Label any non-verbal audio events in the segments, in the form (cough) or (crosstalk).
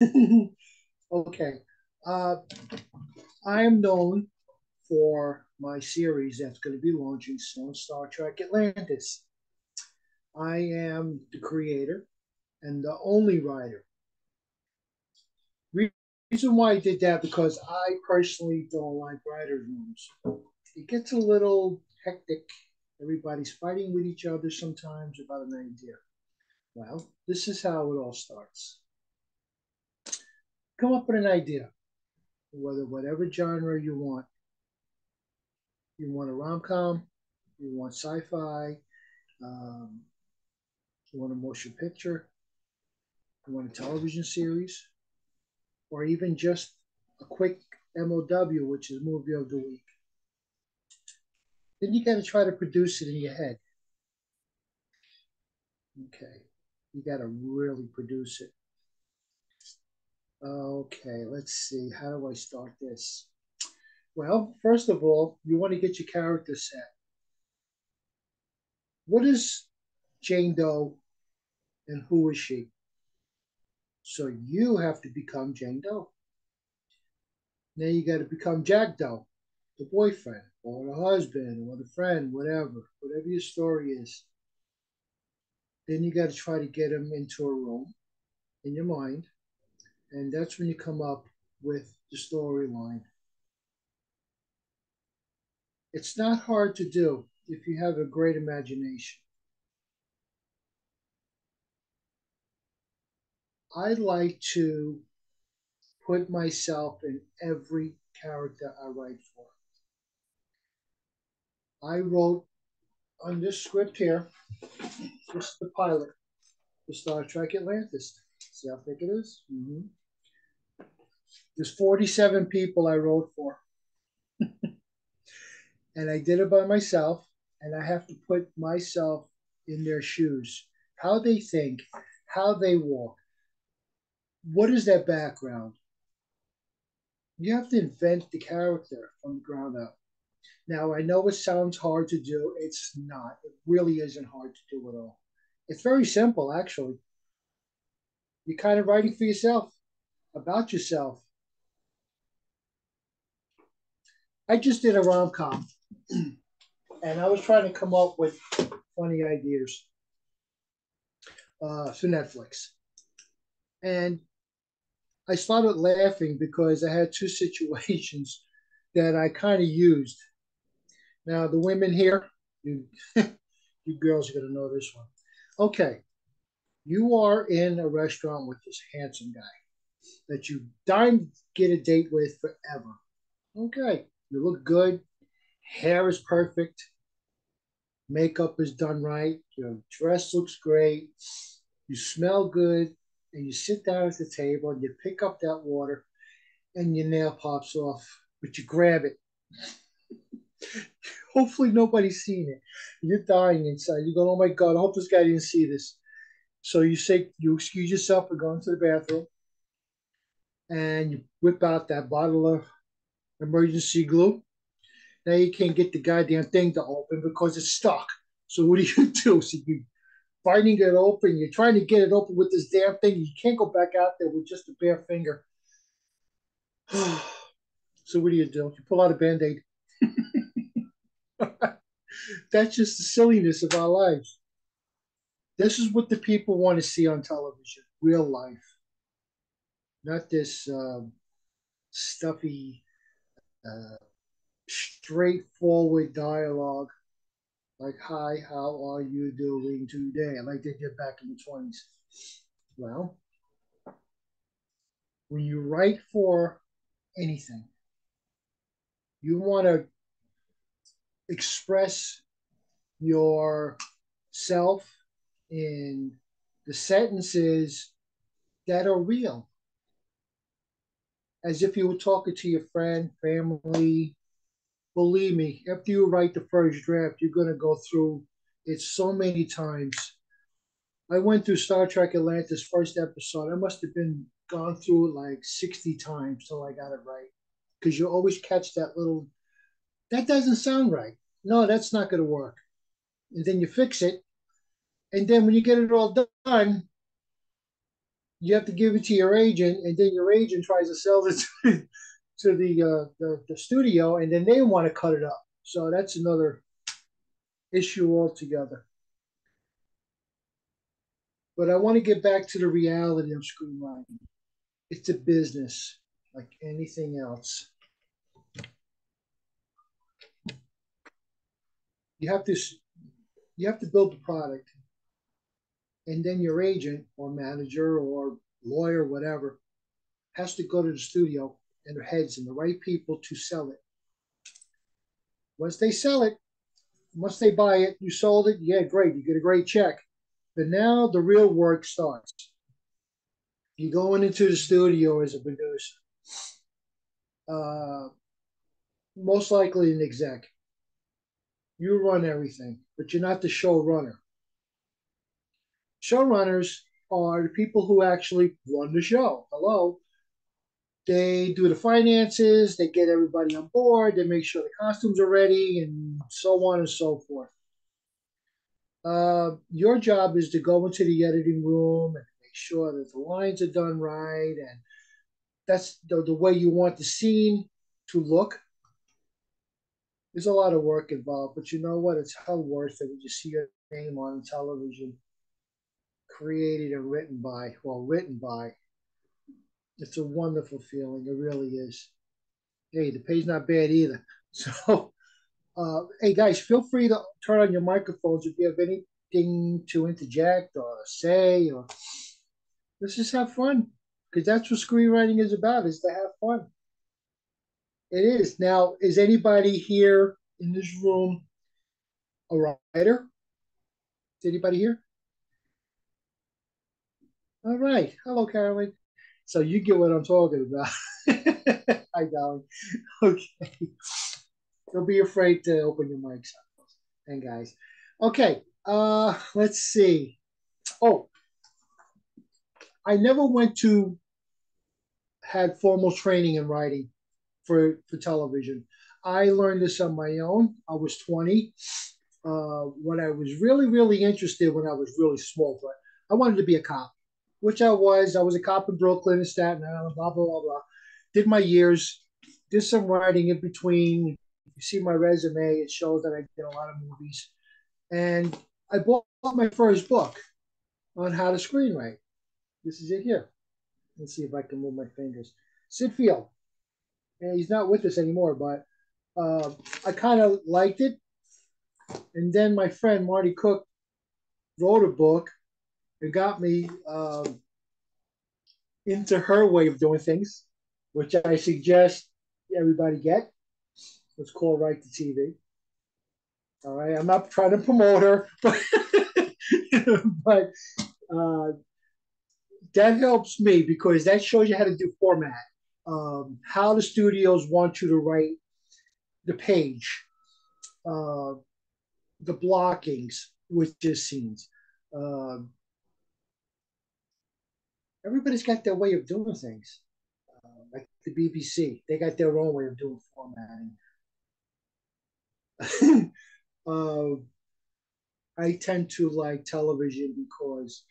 (laughs) okay. Uh, I am known for my series that's going to be launching soon, Star Trek Atlantis. I am the creator and the only writer. Reason why I did that because I personally don't like writers' rooms. It gets a little hectic. Everybody's fighting with each other sometimes about an idea. Well, this is how it all starts. Come up with an idea, whether whatever genre you want. You want a rom com, you want sci fi, um, you want a motion picture, you want a television series, or even just a quick MOW, which is movie of the week. Then you got to try to produce it in your head. Okay, you got to really produce it. Okay, let's see. How do I start this? Well, first of all, you want to get your character set. What is Jane Doe and who is she? So you have to become Jane Doe. Now you got to become Jack Doe, the boyfriend, or the husband, or the friend, whatever, whatever your story is. Then you got to try to get him into a room in your mind. And that's when you come up with the storyline. It's not hard to do if you have a great imagination. I like to put myself in every character I write for. I wrote on this script here, this is the pilot for Star Trek Atlantis. See how thick it is? Mm-hmm. There's 47 people I wrote for. (laughs) and I did it by myself, and I have to put myself in their shoes. How they think, how they walk, what is their background? You have to invent the character from the ground up. Now, I know it sounds hard to do. It's not. It really isn't hard to do at all. It's very simple, actually. You're kind of writing for yourself, about yourself. I just did a rom com, (clears throat) and I was trying to come up with funny ideas uh, for Netflix. And I started laughing because I had two (laughs) situations that I kind of used. Now, the women here, you, (laughs) you girls are going to know this one. Okay, you are in a restaurant with this handsome guy that you dine get a date with forever. Okay, you look good, hair is perfect, makeup is done right, your dress looks great, you smell good, and you sit down at the table and you pick up that water and your nail pops off, but you grab it. (laughs) Hopefully nobody's seen it. You're dying inside. You go, oh my God, I hope this guy didn't see this. So you say you excuse yourself and go into the bathroom and you whip out that bottle of emergency glue. Now you can't get the goddamn thing to open because it's stuck. So what do you (laughs) do? So you finding it open. You're trying to get it open with this damn thing. You can't go back out there with just a bare finger. (sighs) so what do you do? You pull out a band-aid. (laughs) That's just the silliness of our lives. This is what the people want to see on television, real life. Not this um, stuffy, uh, straightforward dialogue like, hi, how are you doing today? Like they did back in the 20s. Well, when you write for anything, you want to express yourself in the sentences that are real. As if you were talking to your friend, family, believe me, after you write the first draft, you're going to go through it so many times. I went through Star Trek Atlantis first episode. I must have been gone through it like 60 times till I got it right. Because you always catch that little, that doesn't sound right. No, that's not going to work. And then you fix it. And then when you get it all done, you have to give it to your agent, and then your agent tries to sell it (laughs) to, to the, uh, the the studio, and then they want to cut it up. So that's another issue altogether. But I want to get back to the reality of screenwriting. It's a business like anything else. You have to you have to build the product and then your agent or manager or lawyer, whatever, has to go to the studio and their heads and the right people to sell it. Once they sell it, once they buy it, you sold it, yeah, great, you get a great check. But now the real work starts. You're going into the studio as a producer, uh, most likely an exec. You run everything, but you're not the showrunner showrunners are the people who actually run the show. Hello. They do the finances, they get everybody on board, they make sure the costumes are ready, and so on and so forth. Uh, your job is to go into the editing room and make sure that the lines are done right, and that's the, the way you want the scene to look. There's a lot of work involved, but you know what? It's hell worth it when you see your name on television created and written by, well, written by. It's a wonderful feeling. It really is. Hey, the pay's not bad either. (laughs) So, uh, hey guys, feel free to turn on your microphones if you have anything to interject or say, or let's just have fun because that's what screenwriting is about: is to have fun. It is. Now, is anybody here in this room a writer? Is anybody here? All right. Hello, Carolyn. So you get what I'm talking about. (laughs) Hi, darling. Okay. Don't be afraid to open your mics up. and guys. Okay. Uh, let's see. Oh, I never went to had formal training in writing for for television. I learned this on my own. I was 20. Uh, when I was really, really interested when I was really small, but I wanted to be a cop which I was. I was a cop in Brooklyn and Staten Island, blah, blah, blah, blah. Did my years, did some writing in between. You see my resume, it shows that I did a lot of movies. And I bought my first book on how to screenwrite. This is it here. Let's see if I can move my fingers. Syd Field. And he's not with us anymore, but uh, I kind of liked it. And then my friend Martie Cook wrote a book it got me um, into her way of doing things, which I suggest everybody get. It's called Write to TV. All right, I'm not trying to promote her, (laughs) but but uh, that helps me because that shows you how to do format, um, how the studios want you to write the page, uh, the blockings, which is scenes. Uh, everybody's got their way of doing things. Uh, like the BBC, they got their own way of doing formatting. uh, (laughs) I tend to like television because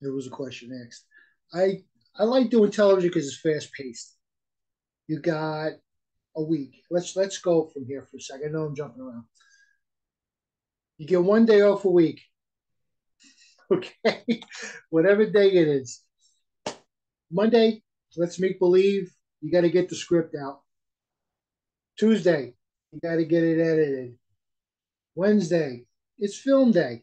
there was a question asked. I I like doing television because it's fast paced. You got a week. Let's let's go from here for a second. I know I'm jumping around. You get one day off a week. (laughs) okay? Whatever day it is. Monday, let's make believe you got to get the script out. Tuesday, you got to get it edited. Wednesday, it's film day.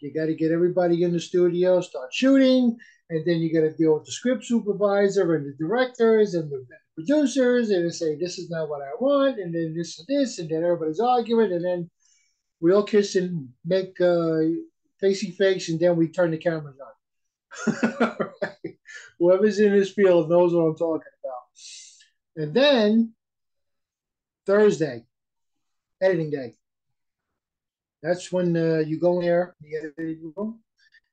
You got to get everybody in the studio, start shooting, and then you got to deal with the script supervisor and the directors and the producers, and say this is not what I want, and then this and this, and then everybody's arguing, and then we all kiss and make uh, facey face, and then we turn the cameras on. (laughs) right. Whoever's in this field knows what I'm talking about. And then Thursday, editing day. That's when uh, you go in there, the editing room,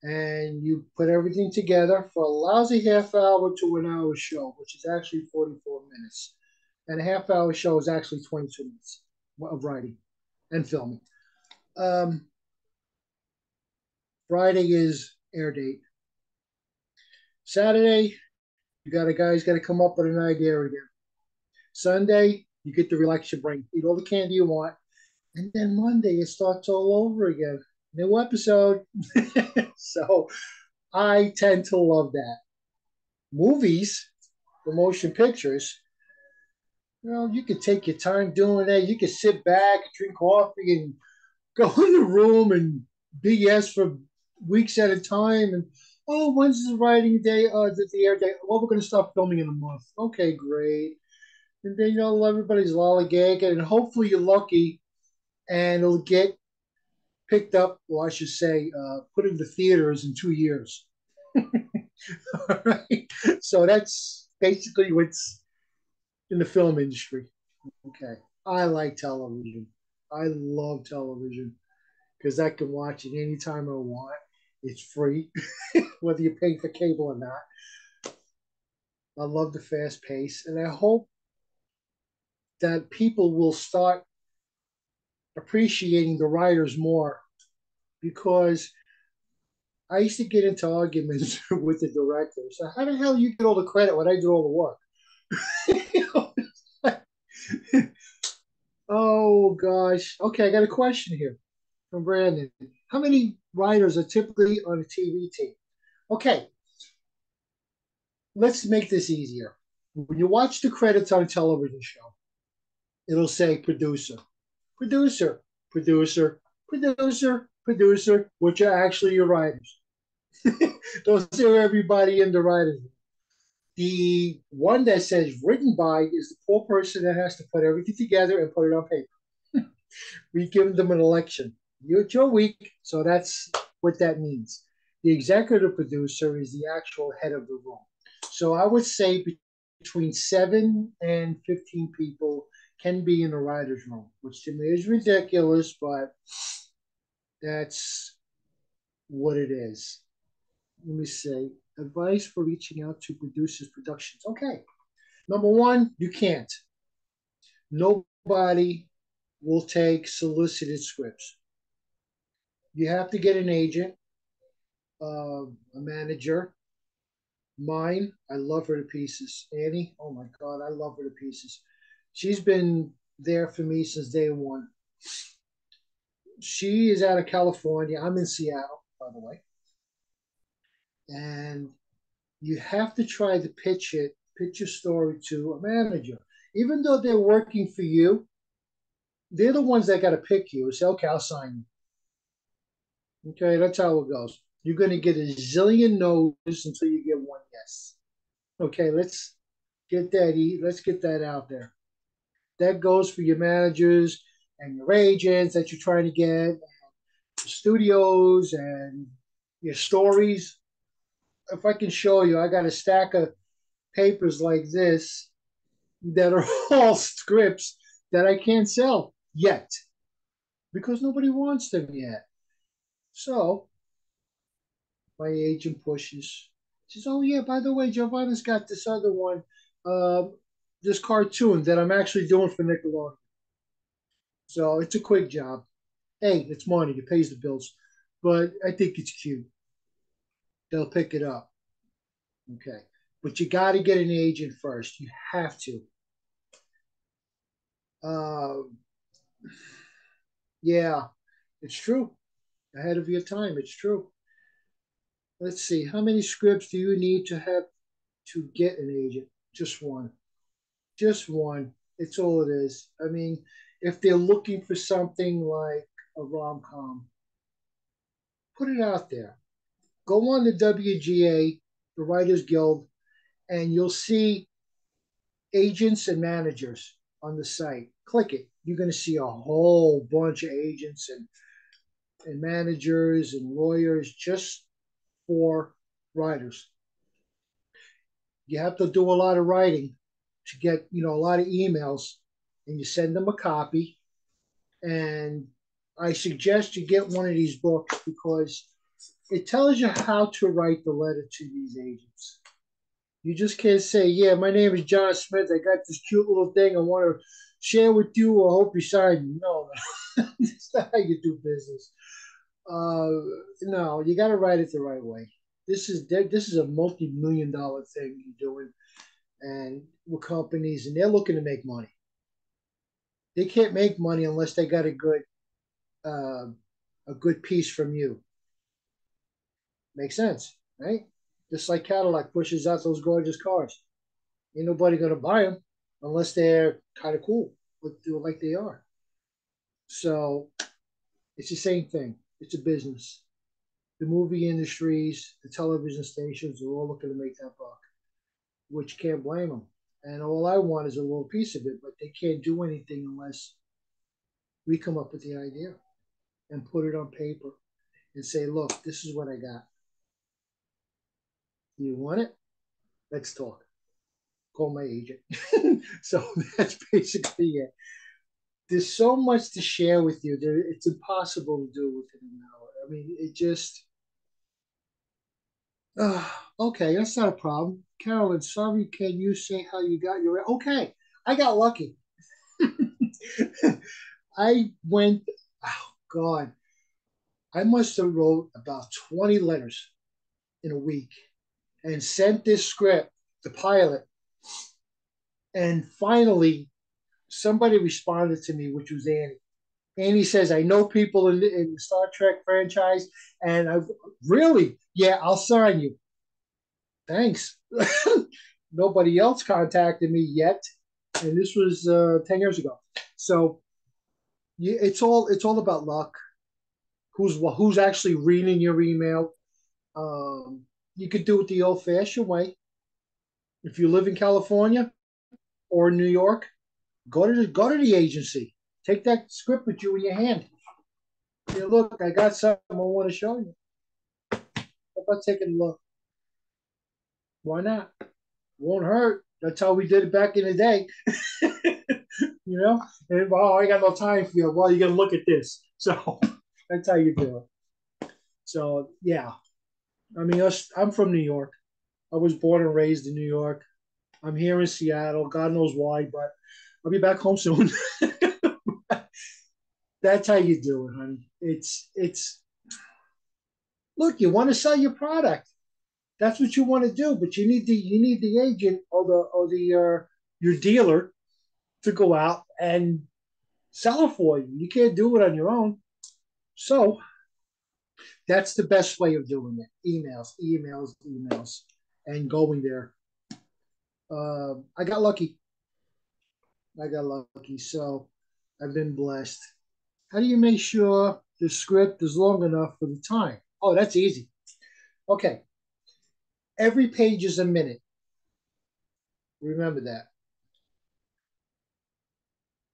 and you put everything together for a lousy half hour to an hour show, which is actually 44 minutes. And a half hour show is actually 22 minutes of writing and filming. Um, Friday is air date. Saturday, you got a guy's got to come up with an idea again. Sunday, you get to relax your brain, eat all the candy you want, and then Monday it starts all over again. New episode. (laughs) so I tend to love that. Movies, the motion pictures, you know, you could take your time doing that. You could sit back, drink coffee, and go in the room and BS for weeks at a time. And oh, when's the writing day? Uh, the, the air day? Well, we're going to stop filming in a month. Okay, great. And then you know everybody's lollygagging, and hopefully you're lucky, and it'll get picked up, or I should say, uh, put into theaters in two years. (laughs) All right. So that's basically what's in the film industry. Okay. I like television. I love television because I can watch it anytime I want. It's free, (laughs) whether you're paying for cable or not. I love the fast pace, and I hope that people will start appreciating the writers more because I used to get into arguments (laughs) with the director. So how the hell you get all the credit when I do all the work? (laughs) oh gosh. Okay, I got a question here from Brandon. How many writers are typically on a TV team? Okay. Let's make this easier. When you watch the credits on a television show, it'll say producer, producer, producer, producer, producer, which are actually your writers. (laughs) Those are everybody in the writers. The one that says written by is the poor person that has to put everything together and put it on paper. (laughs) we give them an election. You're, you're weak, so that's what that means. The executive producer is the actual head of the room. So I would say between seven and 15 people can be in a writer's room, which to me is ridiculous, but that's what it is. Let me say advice for reaching out to producers productions. Okay. Number one, you can't. Nobody will take solicited scripts. You have to get an agent, uh, a manager. Mine, I love her to pieces. Annie, oh my God, I love her to pieces. She's been there for me since day one she is out of California. I'm in Seattle, by the way. And you have to try to pitch it, pitch your story to a manager. Even though they're working for you, they're the ones that got to pick you say, okay, I'll sign you. Okay, that's how it goes. You're going to get a zillion no's until you get one yes. Okay, let's get that. Let's get that out there. That goes for your managers and your agents that you're trying to get, studios and your stories. If I can show you, I got a stack of papers like this that are (laughs) all scripts that I can't sell yet because nobody wants them yet. So my agent pushes. Says, "Oh yeah, by the way, Jovana's got this other one, uh, this cartoon that I'm actually doing for Nickelodeon." So it's a quick job. Hey, it's money. It pays the bills. But I think it's cute. They'll pick it up. Okay. But you got to get an agent first. You have to. Uh, yeah, it's true. Ahead of your time. It's true. Let's see. How many scripts do you need to have to get an agent? Just one. Just one. It's all it is. I mean, if they're looking for something like a rom com, put it out there. Go on the WGA, the Writers Guild, and you'll see agents and managers on the site. Click it. You're going to see a whole bunch of agents and and managers and lawyers just for writers. You have to do a lot of writing to get, you know, a lot of emails and you send them a copy. And I suggest you get one of these books because it tells you how to write the letter to these agents. You just can't say, Yeah, my name is John Smith. I got this cute little thing I want to share with you. I hope you sign. No, that's not how you do business. Uh, no, you got to write it the right way. This is this is a multi-million dollar thing you're doing, and with companies, and they're looking to make money. They can't make money unless they got a good, uh, a good piece from you. Makes sense, right? Just like Cadillac pushes out those gorgeous cars, ain't nobody gonna buy them unless they're kind of cool, do like they are. So it's the same thing. It's a business. The movie industries, the television stations are all looking to make that buck, which can't blame them. And all I want is a little piece of it, but they can't do anything unless we come up with the idea and put it on paper and say, look, this is what I got. You want it? Let's talk. Call my agent. (laughs) so that's basically it there's so much to share with you. There, it's impossible to do within an hour. I mean, it just. Uh, (sighs) okay, that's not a problem. Carolyn, sorry, can you say how you got your. Okay, I got lucky. (laughs) I went, oh God, I must have wrote about 20 letters in a week and sent this script, the pilot. And finally, somebody responded to me, which was Annie. Annie says, I know people in the, in the Star Trek franchise, and I really, yeah, I'll sign you. Thanks. (laughs) Nobody else contacted me yet, and this was uh, ten years ago. So, yeah, it's all it's all about luck. Who's who's actually reading your email? Um, you could do it the old-fashioned way. If you live in California or New York, Go to the go to the agency. Take that script with you in your hand. Say, look, I got something I want to show you. How about taking a look? Why not? Won't hurt. That's how we did it back in the day. (laughs) you know? And oh, I got no time for you. Well, you gotta look at this. (laughs) So that's how you do it. So yeah. I mean us I'm from New York. I was born and raised in New York. I'm here in Seattle. God knows why, but I'll be back home soon. (laughs) That's how you do it, honey. It's it's look, you want to sell your product. That's what you want to do, but you need the you need the agent or the or the uh, your dealer to go out and sell it for you. You can't do it on your own. So that's the best way of doing it. Emails, emails, emails, and going there. Uh, I got lucky. I got lucky. So I've been blessed. How do you make sure the script is long enough for the time? Oh, that's easy. Okay. Every page is a minute. Remember that.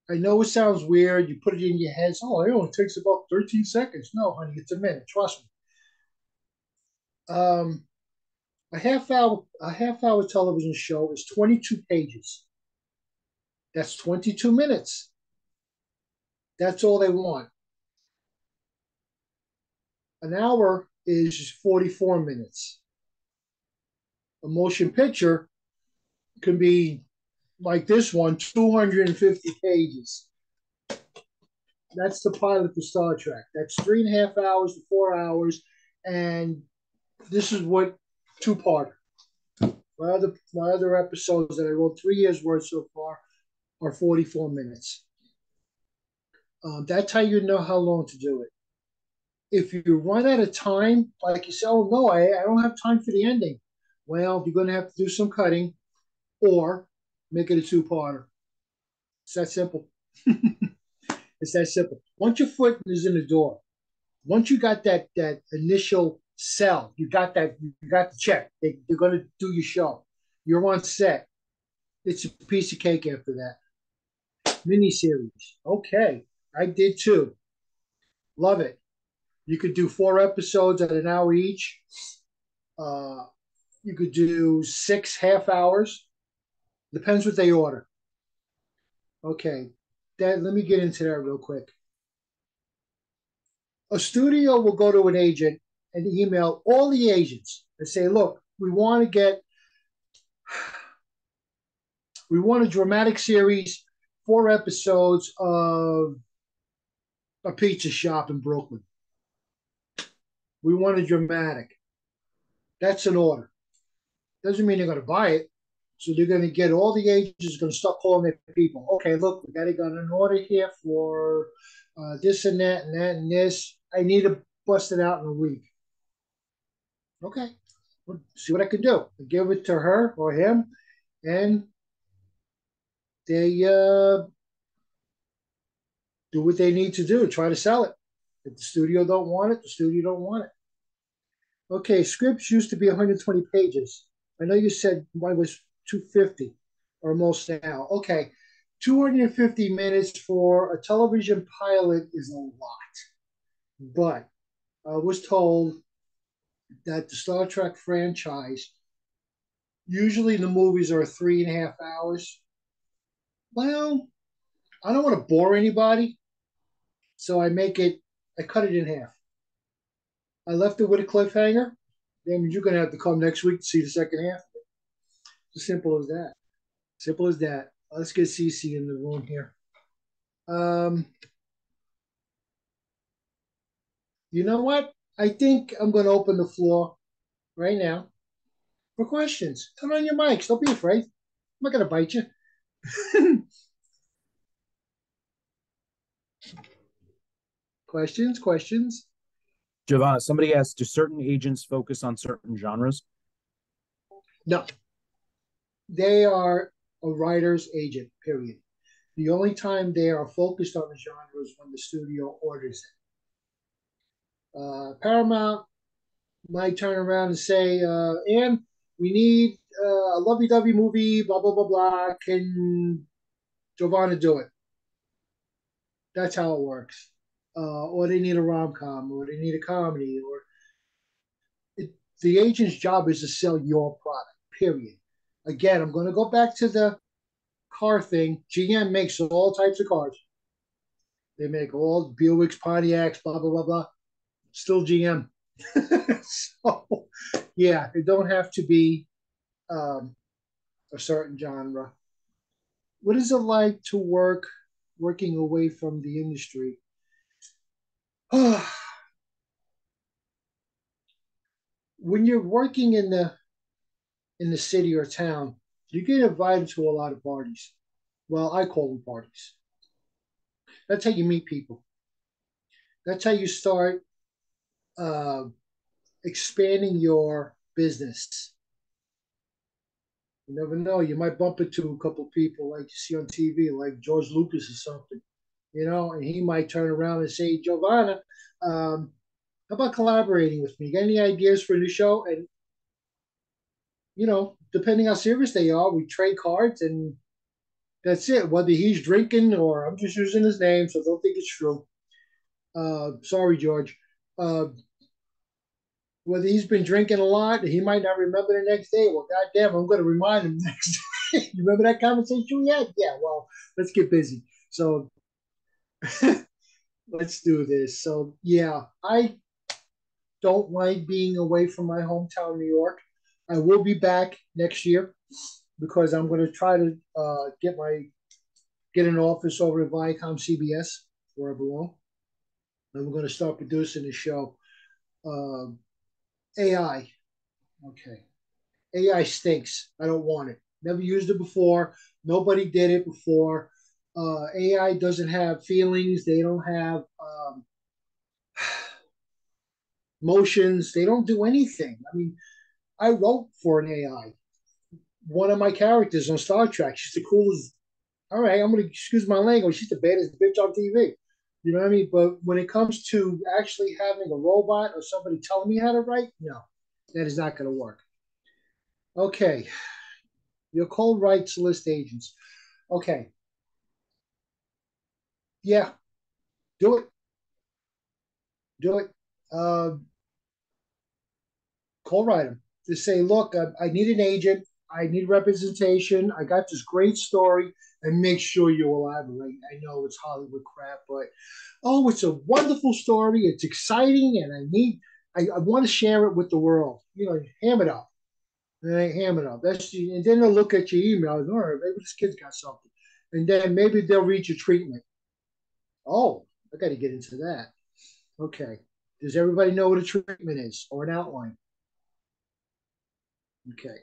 I know it sounds weird. You put it in your head. Oh, it only takes about 13 seconds. No, honey, it's a minute. Trust me. Um, a half hour a half hour television show is 22 pages. That's 22 minutes. That's all they want. An hour is 44 minutes. A motion picture can be like this one 250 pages. That's the pilot for Star Trek. That's three and a half hours to four hours. And this is what two part. My other my other episodes that I wrote three years worth so far are 44 minutes. Um, that's how you know how long to do it. If you run out of time, like you say, oh no, I, I don't have time for the ending. Well, you're going to have to do some cutting or make it a two parter. It's that simple. (laughs) it's that simple. Once your foot is in the door, once you got that that initial sell, you got that, you got the check. They, they're going to do your show. You're on set. It's a piece of cake after that miniseries. Okay, I did too. Love it. You could do four episodes at an hour each. Uh, you could do six half hours. Depends what they order. Okay, that let me get into that real quick. A studio will go to an agent and email all the agents and say, "Look, we want to get, we want a dramatic series four episodes of a pizza shop in Brooklyn. We want a dramatic. That's an order. Doesn't mean they're going to buy it. So they're going to get all the agents going to start calling their people. Okay, look, we got got an order here for uh, this and that and that and this. I need to bust it out in a week. Okay, see what I can do. I give it to her or him, and they uh, do what they need to do. Try to sell it. If the studio don't want it, the studio don't want it. Okay, scripts used to be 120 pages. I know you said mine was 250 or most now. Okay, 250 minutes for a television pilot is a lot. But I was told that the Star Trek franchise, usually the movies are three and a half hours. Well, I don't want to bore anybody. So I make it, I cut it in half. I left it with a cliffhanger. Then you're going to have to come next week to see the second half. It's as simple as that. Simple as that. Let's get Cece in the room here. Um, you know what? I think I'm going to open the floor right now for questions. Turn on your mics. Don't be afraid. I'm not going to bite you. (laughs) questions, questions. Jovana, somebody asked, do certain agents focus on certain genres? No. They are a writer's agent, period. The only time they are focused on the genre is when the studio orders it. Uh, Paramount might turn around and say, uh, Ann, we need uh, a lovey-dovey movie, blah, blah, blah, blah. Can Jovana do it? That's how it works uh, or they need a rom com, or they need a comedy, or it, the agent's job is to sell your product. Period. Again, I'm going to go back to the car thing. GM makes all types of cars. They make all Buicks, Pontiacs, blah blah blah blah. Still GM. (laughs) so, yeah, it don't have to be um, a certain genre. What is it like to work working away from the industry? (sighs) when you're working in the in the city or town, you get invited to a lot of parties. Well, I call them parties. That's how you meet people. That's how you start uh, expanding your business. You never know. You might bump into a couple people like you see on TV, like George Lucas or something you know, and he might turn around and say, Jovana, um, how about collaborating with me? Got any ideas for a new show? And, you know, depending how serious they are, we trade cards and that's it. Whether he's drinking or I'm just using his name, so don't think it's true. Uh, sorry, George. Uh, whether he's been drinking a lot, he might not remember the next day. Well, goddamn, I'm going to remind him (laughs) next day. you remember that conversation we had? Yeah, well, let's get busy. So (laughs) let's do this. So yeah, I don't like being away from my hometown, New York. I will be back next year because I'm going to try to uh, get my get an office over at Viacom CBS where I belong, and we're going to start producing the show. Uh, AI, okay, AI stinks. I don't want it. Never used it before. Nobody did it before. Uh, AI doesn't have feelings. They don't have um, (sighs) motions. They don't do anything. I mean, I wrote for an AI. One of my characters on Star Trek, she's the coolest. All right, I'm to excuse my language. She's the baddest bitch on TV. You know what I mean? But when it comes to actually having a robot or somebody telling me how to write, no, that is not going to work. Okay. Your cold rights list agents. Okay yeah, do it. Do it. Uh, call write them. to say, look, I, I need an agent. I need representation. I got this great story, and make sure you're elaborate. I know it's Hollywood crap, but oh, it's a wonderful story. It's exciting, and I need. I, I want to share it with the world. You know, ham it up. And ham it up. That's and then they'll look at your email. All right, maybe this kid's got something, and then maybe they'll read your treatment. Oh, I got to get into that. Okay. Does everybody know what a treatment is or an outline? Okay.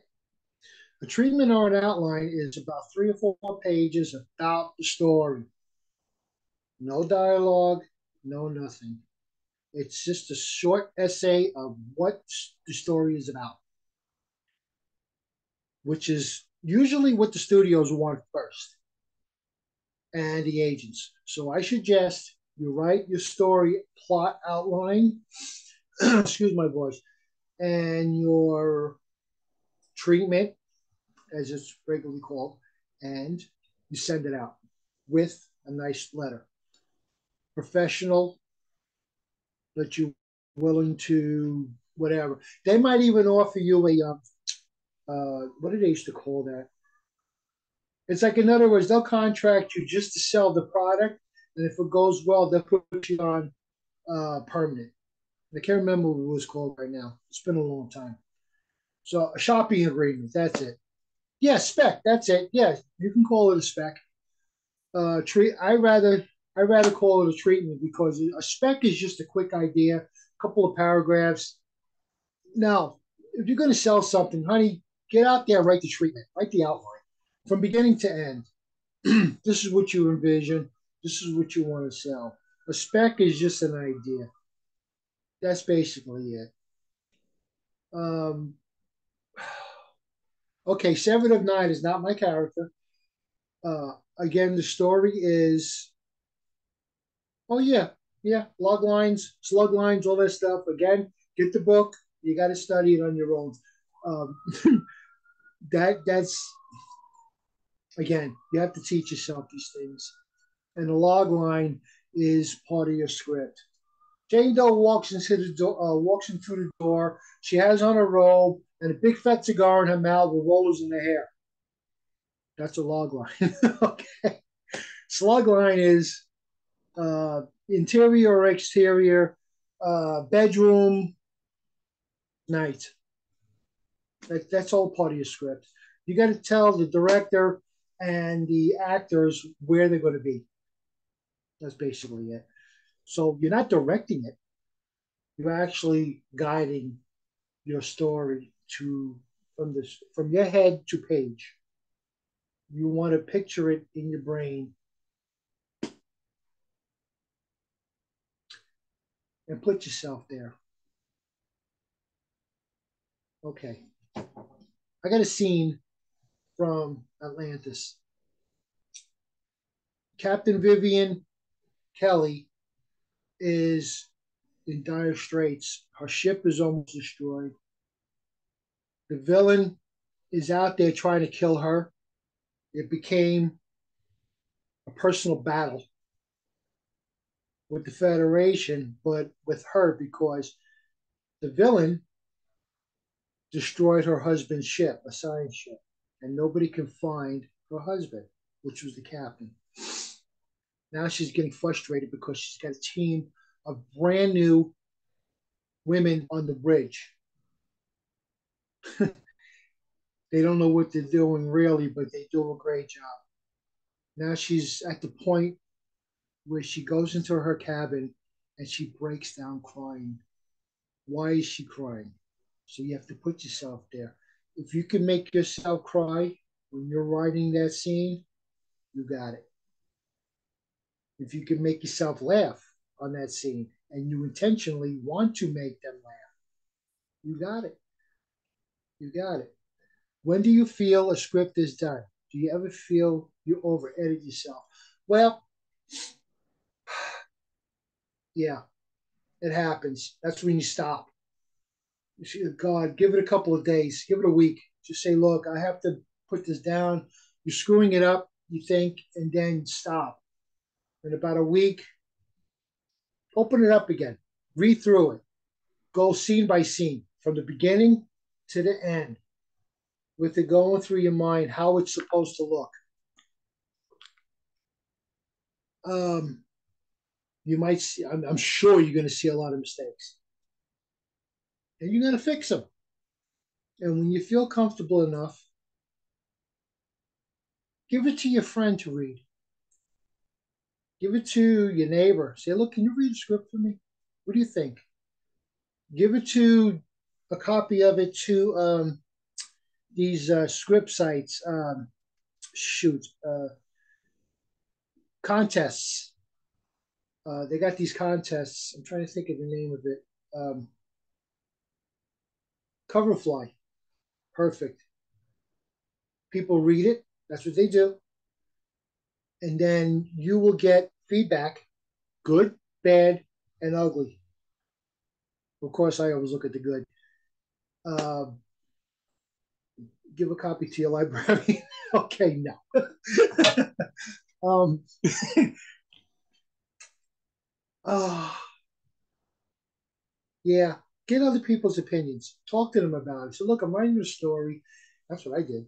A treatment or an outline is about three or four pages about the story. No dialogue, no nothing. It's just a short essay of what the story is about, which is usually what the studios want first and the agents. So I suggest you write your story plot outline, (clears throat) excuse my voice, and your treatment, as it's regularly called, and you send it out with a nice letter. Professional, that you're willing to whatever. They might even offer you a um, uh, what did they used to call that? It's like in other words, they'll contract you just to sell the product, and if it goes well, they'll put you on uh, permanent. I can't remember what it was called right now. It's been a long time. So a shopping agreement, that's it. Yeah, spec, that's it. Yeah, you can call it a spec. Uh, treat. I rather I rather call it a treatment because a spec is just a quick idea, a couple of paragraphs. Now, if you're going to sell something, honey, get out there, write the treatment, write the outline from beginning to end. (clears throat) this is what you envision. This is what you want to sell. A spec is just an idea. That's basically it. Um, okay, Seven of Nine is not my character. Uh, again, the story is. Oh yeah, yeah, log lines, slug lines, all that stuff. Again, get the book. You got to study it on your own. Um, (laughs) that that's again, you have to teach yourself these things. And the log line is part of your script. Jane Doe walks into the door, uh, walks into the door. She has on a robe and a big fat cigar in her mouth with rollers in her hair. That's a log line. (laughs) okay. Slug line is uh, interior or exterior, uh, bedroom, night. That, that's all part of your script. You got to tell the director and the actors where they're going to be. That's basically it. So you're not directing it. You're actually guiding your story to from this from your head to page. You want to picture it in your brain and put yourself there. Okay. I got a scene from Atlantis. Captain Vivian Kelly is in dire straits. Her ship is almost destroyed. The villain is out there trying to kill her. It became a personal battle with the Federation, but with her because the villain destroyed her husband's ship, a science ship and nobody can find her husband, which was the captain. Now she's getting frustrated because she's got a team of brand new women on the bridge. (laughs) they don't know what they're doing really, but they do a great job. Now she's at the point where she goes into her cabin and she breaks down crying. Why is she crying? So you have to put yourself there if you can make yourself cry when you're writing that scene, you got it. If you can make yourself laugh on that scene and you intentionally want to make them laugh, you got it. You got it. When do you feel a script is done? Do you ever feel you over edit yourself? Well, (sighs) yeah, it happens. That's when you stop. God, give it a couple of days, give it a week. Just say, look, I have to put this down. You're screwing it up, you think, and then stop. In about a week, open it up again, read through it, go scene by scene from the beginning to the end, with it going through your mind how it's supposed to look. Um, you might see, I'm, I'm sure you're going to see a lot of mistakes and you're going to fix them. And when you feel comfortable enough, give it to your friend to read. Give it to your neighbor. Say, look, can you read the script for me? What do you think? Give it to a copy of it to um, these uh, script sites, um, shoot, uh, contests. Uh, they got these contests. I'm trying to think of the name of it. Um, Coverfly, perfect. People read it. That's what they do. And then you will get feedback, good, bad, and ugly. Of course, I always look at the good. Um, give a copy to your librarian. (laughs) okay, no. (laughs) um, oh, (laughs) yeah, get other people's opinions. Talk to them about it. So, look, I'm writing a story. That's what I did.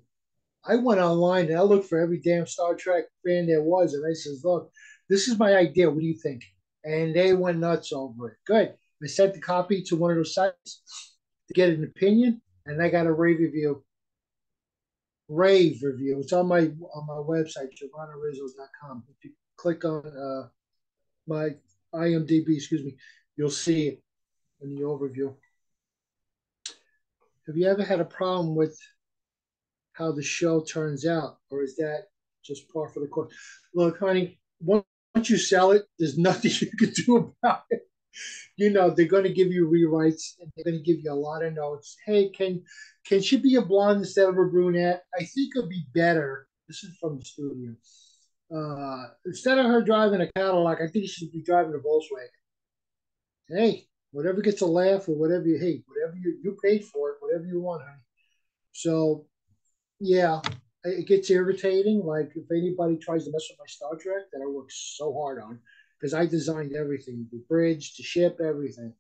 I went online and I looked for every damn Star Trek fan there was, and I says, "Look, this is my idea. What do you think?" And they went nuts over it. Good. I sent the copy to one of those sites to get an opinion, and I got a rave review. Rave review. It's on my on my website, jovanarizzo.com. If you click on uh, my IMDb, excuse me, you'll see it in the overview. Have you ever had a problem with how the show turns out, or is that just par for the course? Look, honey, once you sell it, there's (laughs) nothing you can do about it. You know, they're going to give you rewrites and they're going to give you a lot of notes. Hey, can can she be a blonde instead of a brunette? I think it'd be better. This is from the studio. Uh, instead of her driving a Cadillac, I think she should be driving a Volkswagen. Hey, whatever gets a laugh or whatever you hate, whatever you you paid for it, whatever you want, honey. So yeah, it gets irritating. Like if anybody tries to mess with my Star Trek that I worked so hard on, because I designed everything, the bridge, the ship, everything.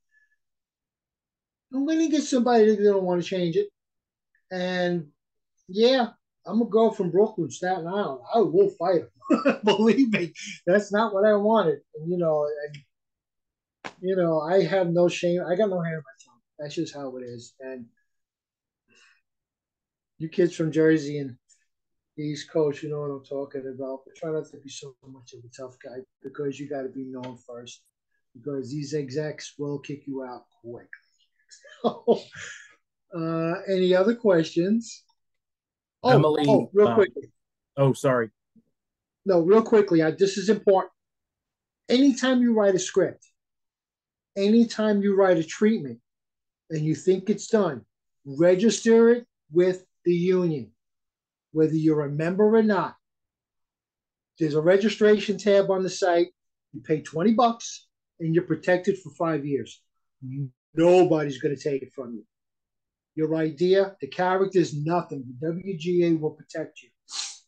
I'm gonna get somebody that don't want to change it. And yeah, I'm a girl from Brooklyn, Staten Island. I will fight him. (laughs) Believe me, that's not what I wanted. And you know, and you know, I have no shame. I got no hair in my tongue. That's just how it is. And you kids from Jersey and East Coast, you know what I'm talking about. But try not to be so much of a tough guy because you got to be known first. Because these execs will kick you out quickly. (laughs) So, uh, any other questions? Oh, Emily, oh, real uh, quickly. Oh, sorry. No, real quickly. I, this is important. Anytime you write a script, anytime you write a treatment, and you think it's done, register it with the union, whether you're a member or not. There's a registration tab on the site. You pay 20 bucks and you're protected for five years. Nobody's going to take it from you. Your idea, the character is nothing. The WGA will protect you.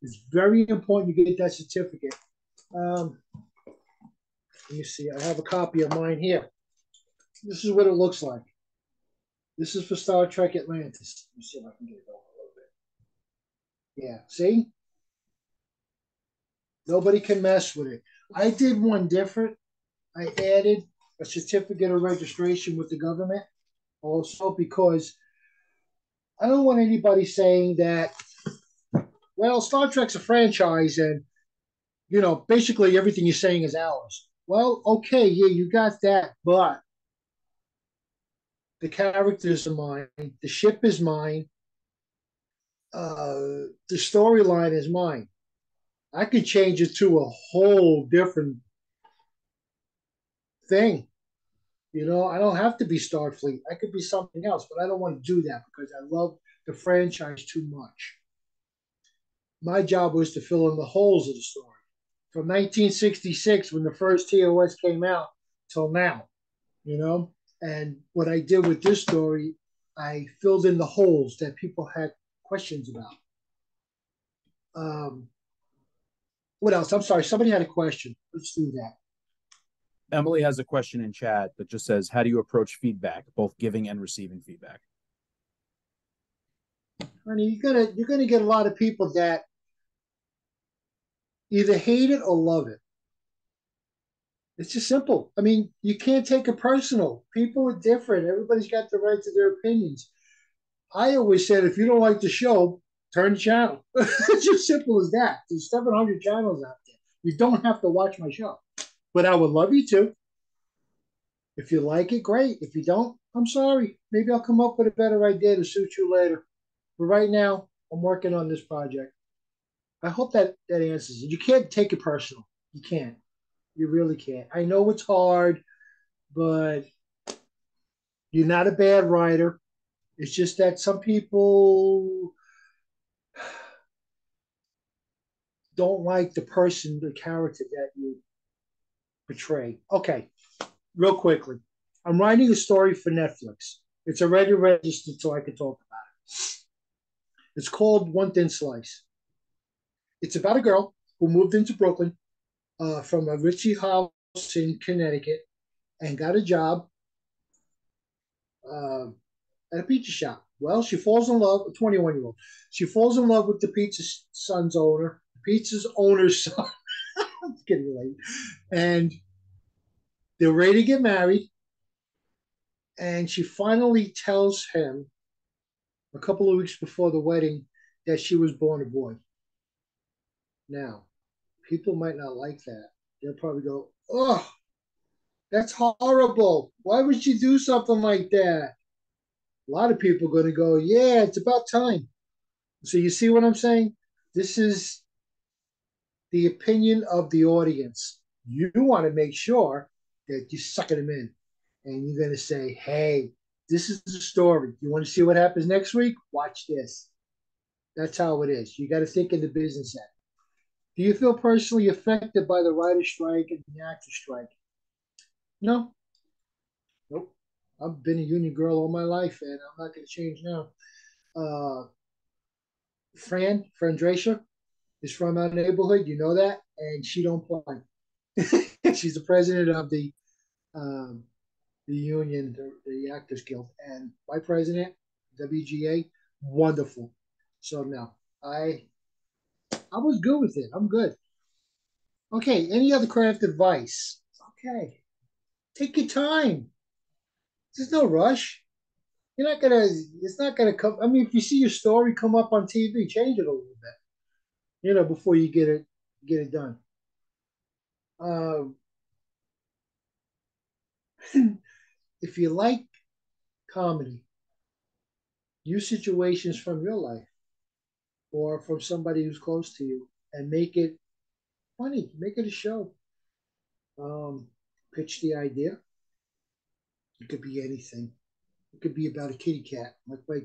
It's very important you get that certificate. Um, me see. I have a copy of mine here. This is what it looks like. This is for Star Trek Atlantis. Let me see if I can get it over. Yeah, see? Nobody can mess with it. I did one different. I added a certificate of registration with the government also because I don't want anybody saying that, well, Star Trek's a franchise and, you know, basically everything you're saying is ours. Well, okay, yeah, you got that, but the characters are mine, the ship is mine, the storyline is mine. I could change it to a whole different thing. You know, I don't have to be Starfleet. I could be something else, but I don't want to do that because I love the franchise too much. My job was to fill in the holes of the story from 1966 when the first TOS came out till now, you know. And what I did with this story, I filled in the holes that people had questions about. Um, what else? I'm sorry, somebody had a question. Let's do that. Emily has a question in chat that just says, "How do you approach feedback, both giving and receiving feedback?" Honey, you're gonna you're gonna get a lot of people that either hate it or love it. It's just simple. I mean, you can't take it personal. People are different. Everybody's got the right to their opinions. I always said if you don't like the show, turn the channel. (laughs) it's just simple as that. There's 700 channels out there. You don't have to watch my show, but I would love you to. If you like it, great. If you don't, I'm sorry. Maybe I'll come up with a better idea to suit you later. But right now, I'm working on this project. I hope that that answers it. You can't take it personal. You can't. You really can't. I know it's hard, but you're not a bad writer. It's just that some people don't like the person, the character that you portray. Okay, real quickly. I'm writing a story for Netflix. It's already registered so I can talk about it. It's called One Thin Slice. It's about a girl who moved into Brooklyn uh, from a ritzy house in Connecticut and got a job uh, at a pizza shop. Well, she falls in love, a 21 year old. She falls in love with the pizza son's owner, the pizza's owner's (laughs) son. it's getting late. And they're ready to get married. And she finally tells him a couple of weeks before the wedding that she was born a boy. Now, people might not like that. They'll probably go, oh, that's horrible. Why would you do something like that? A lot of people are going to go, yeah, it's about time. So you see what I'm saying? This is the opinion of the audience. You want to make sure that you're sucking them in. And you're going to say, hey, this is the story. You want to see what happens next week? Watch this. That's how it is. You got to think in the business end. Do you feel personally affected by the writer strike and the actor strike? No. I've been a union girl all my life, and I'm not going to change now. Uh, Fran, Frandracia, is from our neighborhood. You know that, and she don't play. (laughs) She's the president of the um, the union, the, the Actors Guild, and my president, WGA, wonderful. So now I I was good with it. I'm good. Okay. Any other craft advice? Okay. Take your time. There's no rush. You're not gonna. It's not gonna come. I mean, if you see your story come up on TV, change it a little bit. You know, before you get it get it done. Um, (clears throat) if you like comedy, use situations from your life or from somebody who's close to you and make it funny, make it a show. Um, pitch the idea. It could be anything. It could be about a kitty cat, like my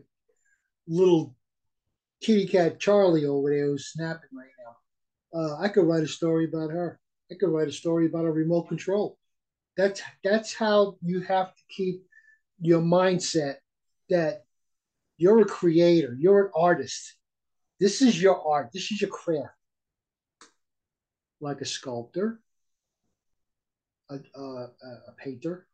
little kitty cat Charlie over there who's snapping right now. Uh, I could write a story about her. I could write a story about a remote control. That's that's how you have to keep your mindset that you're a creator, you're an artist. This is your art. This is your craft. Like a sculptor, a, a, a painter,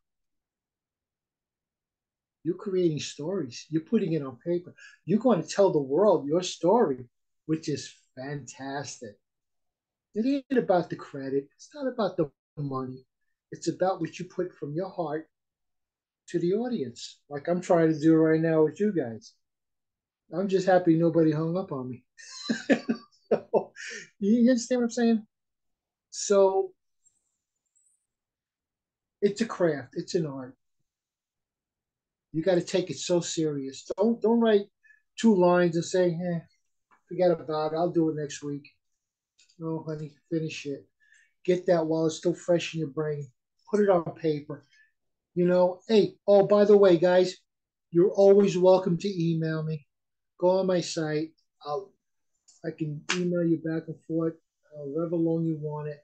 you're creating stories. You're putting it on paper. You're going to tell the world your story, which is fantastic. It ain't about the credit. It's not about the money. It's about what you put from your heart to the audience, like I'm trying to do right now with you guys. I'm just happy nobody hung up on me. (laughs) so, you understand what I'm saying? So it's a craft, it's an art. You got to take it so serious. Don't don't write two lines and say, "Eh, forget about it. I'll do it next week." No, honey, finish it. Get that while it's still fresh in your brain. Put it on paper. You know, hey, oh, by the way, guys, you're always welcome to email me. Go on my site. I'll I can email you back and forth uh, however long you want it.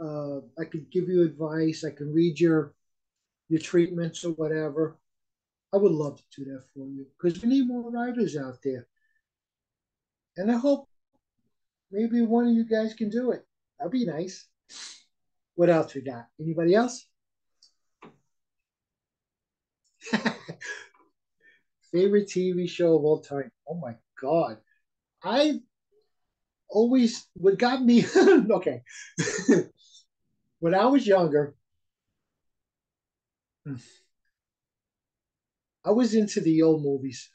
Uh, I can give you advice. I can read your your treatments or whatever. I would love to do that for you because we need more writers out there. And I hope maybe one of you guys can do it. That'd be nice. What else we got? Anybody else? (laughs) Favorite TV show of all time? Oh my God. I always, what got me, (laughs) okay. (laughs) when I was younger, hmm, I was into the old movies,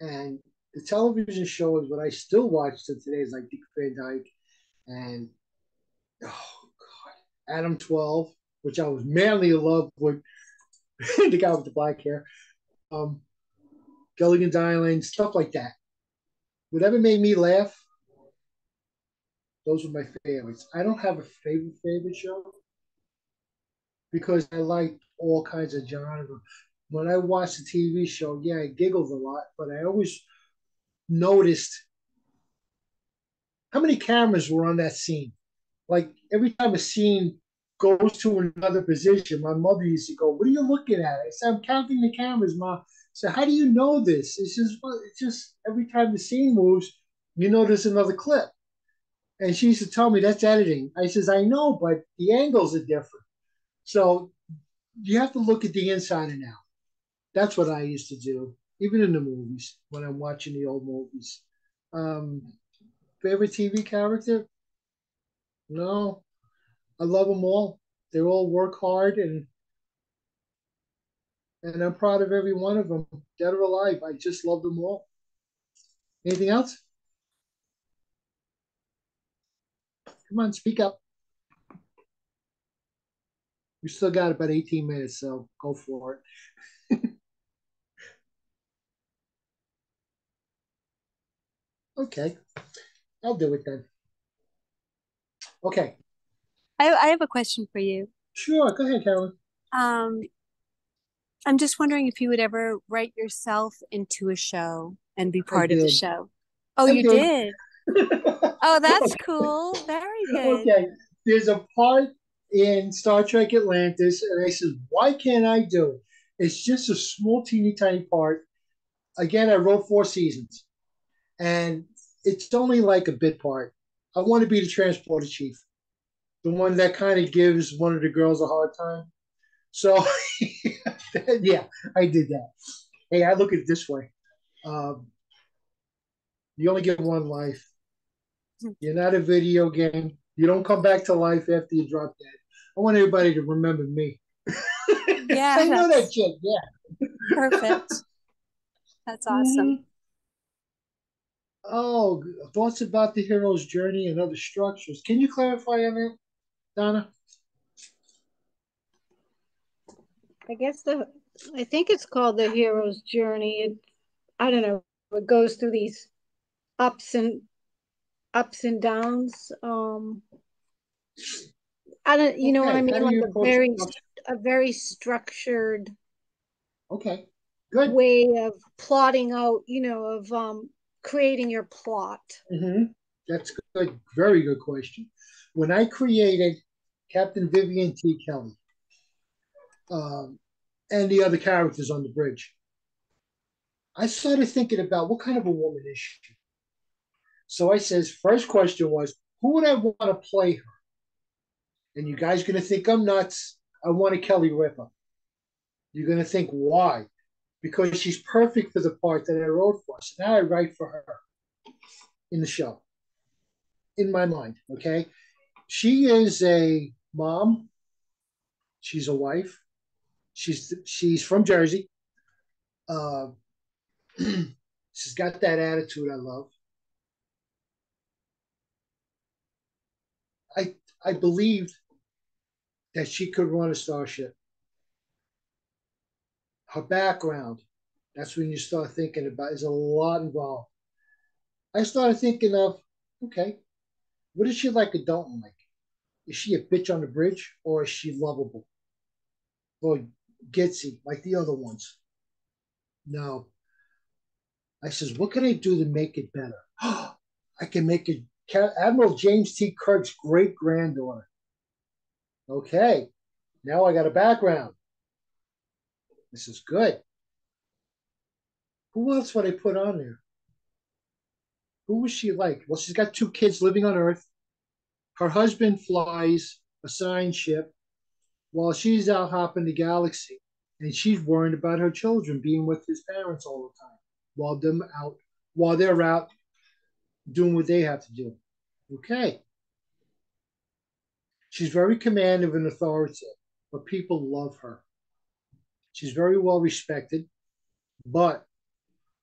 and the television shows what I still watch to today is like Dick Van Dyke and oh god, Adam Twelve, which I was madly in love with (laughs) the guy with the black hair. Um, Gilligan's Island, stuff like that. Whatever made me laugh, those were my favorites. I don't have a favorite favorite show because I like all kinds of genre. When I watched the TV show, yeah, I giggled a lot, but I always noticed how many cameras were on that scene. Like every time a scene goes to another position, my mother used to go, "What are you looking at?" I said, "I'm counting the cameras, mom." So how do you know this? It's just it's just every time the scene moves, you notice another clip. And she used to tell me that's editing. I says, I know, but the angles are different. So you have to look at the inside and out. That's what I used to do, even in the movies when I'm watching the old movies. Um, favorite TV character? No, I love them all. They all work hard and and I'm proud of every one of them, dead or alive. I just love them all. Anything else? Come on, speak up. We still got about 18 minutes, so go for it. (laughs) okay, I'll do it then. Okay. I, I have a question for you. Sure, go ahead, Carolyn. Um, I'm just wondering if you would ever write yourself into a show and be part of the show. Oh, I you did. did? (laughs) oh, that's cool. Very good. Okay. There's a part in Star Trek Atlantis, and I said, why can't I do it? It's just a small, teeny tiny part. Again, I wrote four seasons, and it's only like a bit part. I want to be the transporter chief, the one that kind of gives one of the girls a hard time. So, (laughs) yeah, I did that. Hey, I look at it this way. Um, you only get one life. You're not a video game. You don't come back to life after you drop dead. I want everybody to remember me. Yeah, (laughs) I know that shit. Yeah. Perfect. (laughs) That's awesome. Oh, thoughts about the hero's journey and other structures. Can you clarify on that, Donna? I guess the I think it's called the hero's journey. It I don't know. It goes through these ups and ups and downs. Um I don't you okay. know what I mean? Like a very a very structured Okay. Good way of plotting out, you know, of um creating your plot. Mm-hmm. That's good. Very good question. When I created Captain Vivian T. Kelly, um, and the other characters on the bridge. I started thinking about what kind of a woman is she? So I says, first question was, who would I want to play her? And you guys gonna think I'm nuts. I want a Kelly Ripa. You're gonna think why? Because she's perfect for the part that I wrote for. So now I write for her in the show. In my mind, okay? She is a mom. She's a wife. She's she's from Jersey. Uh, (clears throat) she's got that attitude I love. I I believed that she could run a starship. Her background, that's when you start thinking about. There's a lot involved. I started thinking of, okay, what is she like a Dalton like? Is she a bitch on the bridge or is she lovable? Well, Gitsy like the other ones. No. I says, what can I do to make it better? (gasps) I can make it Admiral James T. Kirk's great granddaughter. Okay, now I got a background. This is good. Who else would I put on there? Who was she like? Well, she's got two kids living on Earth. Her husband flies a sign ship while she's out hopping the galaxy and she's worried about her children being with his parents all the time while them out while they're out doing what they have to do. Okay. She's very commanding and authoritative, but people love her. She's very well respected, but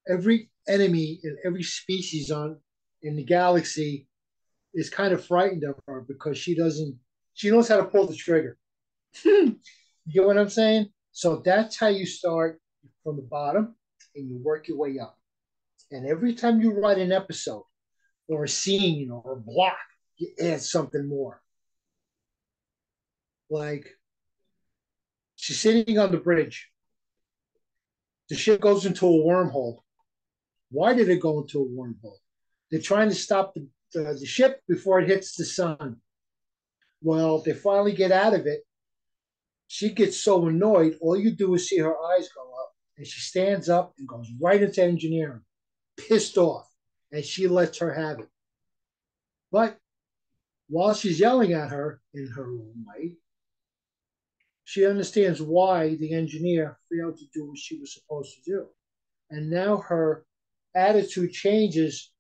every enemy and every species on in the galaxy is kind of frightened of her because she doesn't she knows how to pull the trigger. Hmm. you get what I'm saying? So that's how you start from the bottom and you work your way up. And every time you write an episode or a scene or a block, you add something more. Like she's sitting on the bridge. The ship goes into a wormhole. Why did it go into a wormhole? They're trying to stop the, the, the ship before it hits the sun. Well, they finally get out of it. She gets so annoyed, all you do is see her eyes go up, and she stands up and goes right into engineering, pissed off, and she lets her have it. But while she's yelling at her in her own way, she understands why the engineer failed to do what she was supposed to do. And now her attitude changes,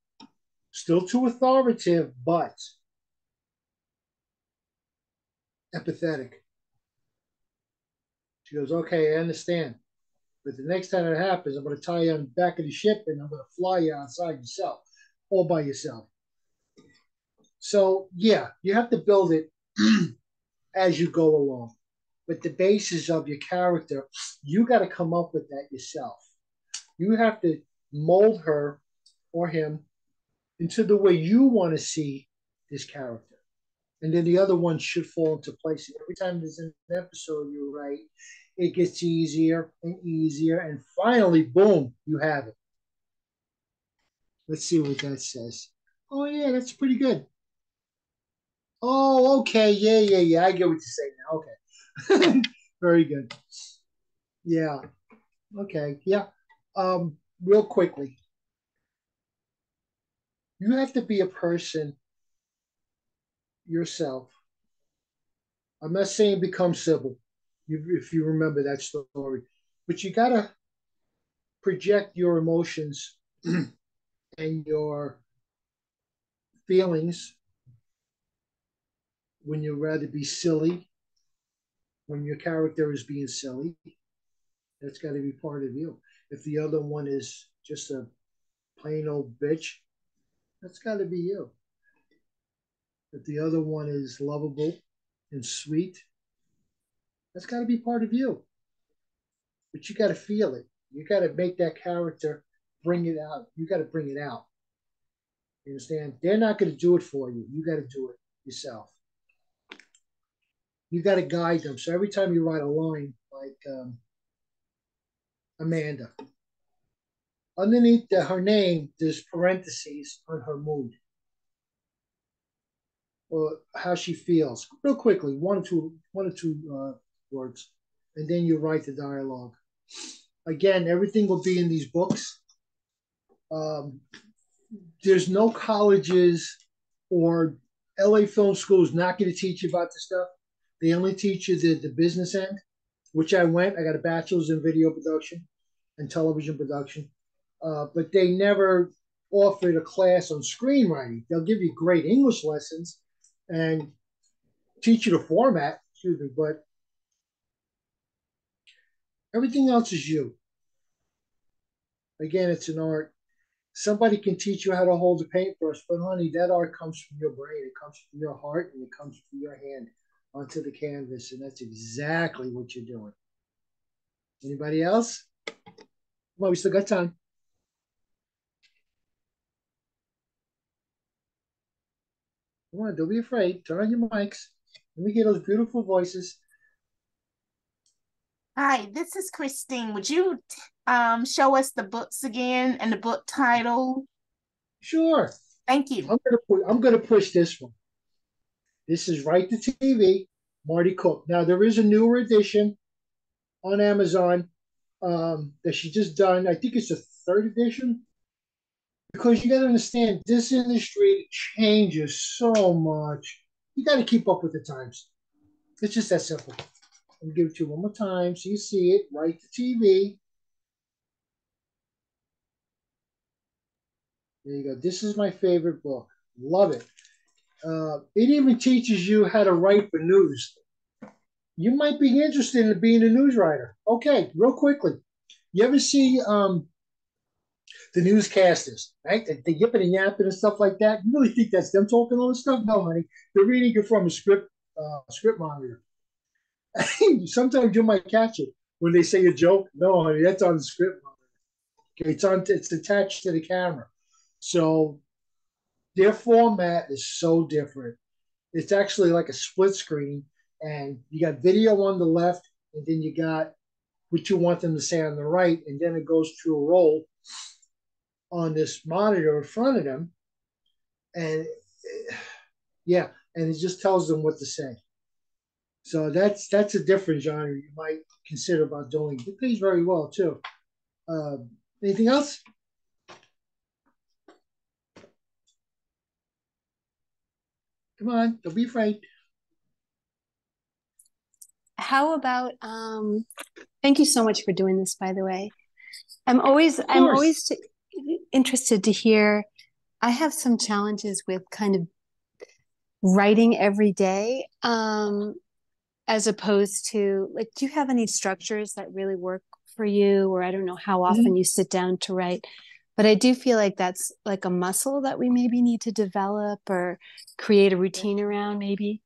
still too authoritative, but empathetic. She goes, Okay, I understand. But the next time it happens, I'm going to tie you on the back of the ship and I'm going to fly you outside yourself, all by yourself. So, yeah, you have to build it (clears throat) as you go along. But the basis of your character, you got to come up with that yourself. You have to mold her or him into the way you want to see this character and then the other one should fall into place. Every time there's an episode you write, it gets easier and easier, and finally, boom, you have it. Let's see what that says. Oh yeah, that's pretty good. Oh, okay, yeah, yeah, yeah. I get what you're saying now. Okay, (laughs) very good. Yeah. Okay. Yeah. Um, real quickly, you have to be a person yourself. I'm not saying become Sybil, if you remember that story, but you got to project your emotions (clears throat) and your feelings when you'd rather be silly, when your character is being silly. That's got to be part of you. If the other one is just a plain old bitch, that's got to be you that the other one is lovable and sweet. That's got to be part of you. But you got to feel it. You got to make that character bring it out. You got to bring it out. You understand? They're not going to do it for you. You got to do it yourself. You got to guide them. So every time you write a line like um, Amanda, underneath the, her name, there's parentheses on her mood or how she feels, real quickly, one or two, one or two uh, words, and then you write the dialogue. Again, everything will be in these books. Um, there's no colleges or LA film schools not going to teach you about this stuff. They only teach you the, the business end, which I went. I got a bachelor's in video production and television production, uh, but they never offered a class on screenwriting. They'll give you great English lessons, and teach you the format, excuse me, but everything else is you. Again, it's an art. Somebody can teach you how to hold a paintbrush, but honey, that art comes from your brain, it comes from your heart, and it comes from your hand onto the canvas, and that's exactly what you're doing. Anybody else? Well, we still got time. Come on, don't be afraid. Turn on your mics. Let me hear those beautiful voices. Hi, this is Christine. Would you um, show us the books again and the book title? Sure. Thank you. I'm gonna I'm gonna push this one. This is Write to TV, Martie Cook. Now there is a newer edition on Amazon um, that she just done. I think it's the third edition because you got to understand this industry changes so much. You got to keep up with the times. It's just that simple. Let me give it to you one more time so you see it. Write to TV. There you go. This is my favorite book. Love it. Uh, it even teaches you how to write for news. You might be interested in being a news writer. Okay, real quickly. You ever see um, the newscasters, right? The, the yipping and yapping and stuff like that. You really think that's them talking all this stuff? No, honey. They're reading it from a script uh, script monitor. (laughs) Sometimes you might catch it when they say a joke. No, honey, that's on the script monitor. It's on. It's attached to the camera, so their format is so different. It's actually like a split screen, and you got video on the left, and then you got what you want them to say on the right, and then it goes through a roll on this monitor in front of them, and (sighs) yeah, and it just tells them what to say. So that's that's a different genre you might consider about doing. It pays very well too. Uh, anything else? Come on, don't be afraid. How about um thank you so much for doing this by the way. I'm always I'm always t- interested to hear I have some challenges with kind of writing every day um as opposed to like do you have any structures that really work for you or I don't know how often mm-hmm. you sit down to write but I do feel like that's like a muscle that we maybe need to develop or create a routine around, maybe.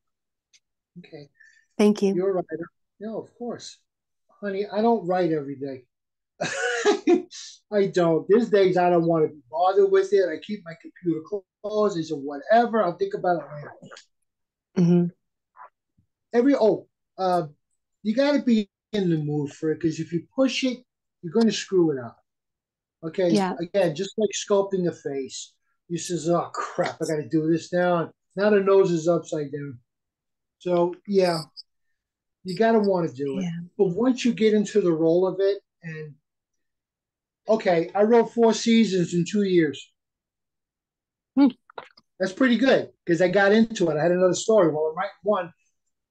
Okay. Thank you. You're a writer. No, of course. Honey, I don't write every day. (laughs) I don't. There's days I don't want to be bothered with it. I keep my computer closed. It's whatever. I'll think about it later. Mm-hmm. Every oh, uh, you got to be in the mood for it because if you push it, you're going to screw it up. Okay. Yeah. Again, just like sculpting a face. You says, oh crap, I got to do this now. Now the nose is upside down. So yeah, you got to want to do it. Yeah. But once you get into the role of it, and okay, I wrote four seasons in two years. Hmm. That's pretty good because I got into it. I had another story. Well, I'm writing one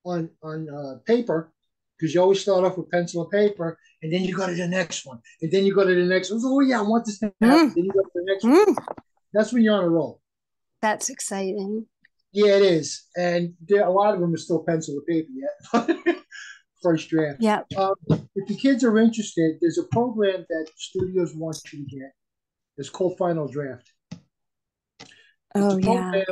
on on uh, paper because you always start off with pencil and paper, and then you go to the next one, and then you go to the next one. Oh yeah, I want this to happen. Mm. Then you go to the next mm. one. That's when you're on a roll. That's exciting. Yeah, it is, and there, a lot of them are still pencil and paper yet. (laughs) First draft. Yeah. Um, if the kids are interested, there's a program that studios want you to get. It's called Final Draft. Oh yeah.